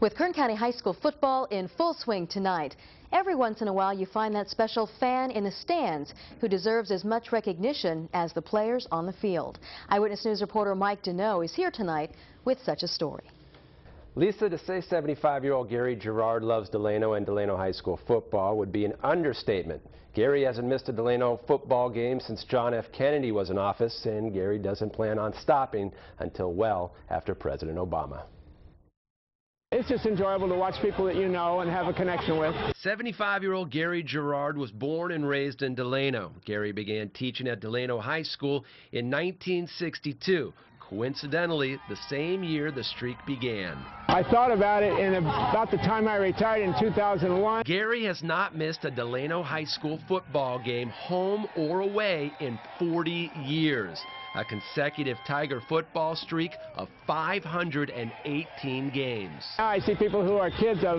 With Kern County High School football in full swing tonight, every once in a while you find that special fan in the stands who deserves as much recognition as the players on the field. Eyewitness News reporter Mike Deneau is here tonight with such a story. Lisa, to say 75-year-old Gary Gerard loves Delano and Delano High School football would be an understatement. Gary hasn't missed a Delano football game since John F. Kennedy was in office, and Gary doesn't plan on stopping until well after President Obama. It's just enjoyable to watch people that you know and have a connection with. 75-year-old Gary Gerard was born and raised in Delano. Gary began teaching at Delano High School in 1962, coincidentally the same year the streak began. I thought about it in about the time I retired in 2001. Gary has not missed a Delano High School football game, home or away, in 40 years a consecutive Tiger football streak of 518 games. I see people who are kids of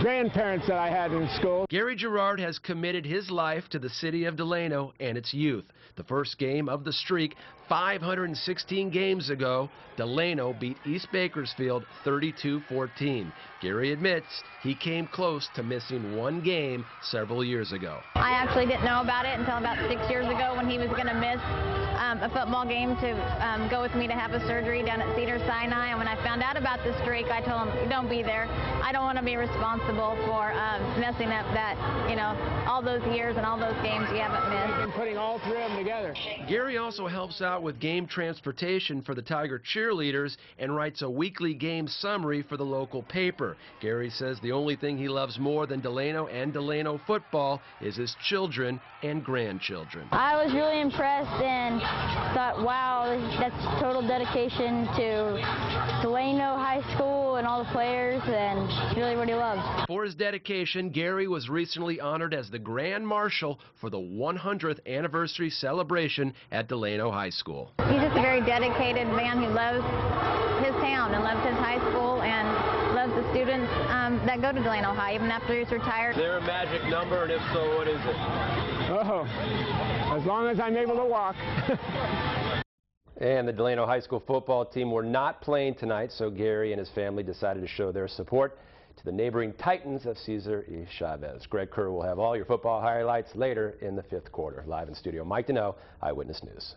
grandparents that I had in school. Gary Gerard has committed his life to the city of Delano and its youth. The first game of the streak 516 games ago, Delano beat East Bakersfield 32-14. Gary admits he came close to missing one game several years ago. I actually didn't know about it until about six years ago when he was going to miss um, a football game to um, go with me to have a surgery down at Cedar Sinai. And when I found out about the streak, I told him, don't be there. I don't want to be responsible for um, messing up that, you know, all those years and all those games you haven't missed. And putting all three of them together. Gary also helps out with game transportation for the Tiger cheerleaders and writes a weekly game summary for the local paper. Gary says the only thing he loves more than Delano and Delano football is his children and grandchildren. I was really impressed and thought, wow, that's total dedication to Delano High School and all the players and really what he loves. For his dedication, Gary was recently honored as the Grand Marshal for the 100th anniversary celebration at Delano High School. He's just a very dedicated man who loves his town and loves his high school and loves the students um, that go to Delano High, even after he's retired. Is there a magic number, and if so, what is it? Oh, as long as I'm able to walk. and the Delano High School football team were not playing tonight, so Gary and his family decided to show their support to the neighboring Titans of Cesar y Chavez. Greg Kerr will have all your football highlights later in the fifth quarter. Live in studio, Mike Deneau, Eyewitness News.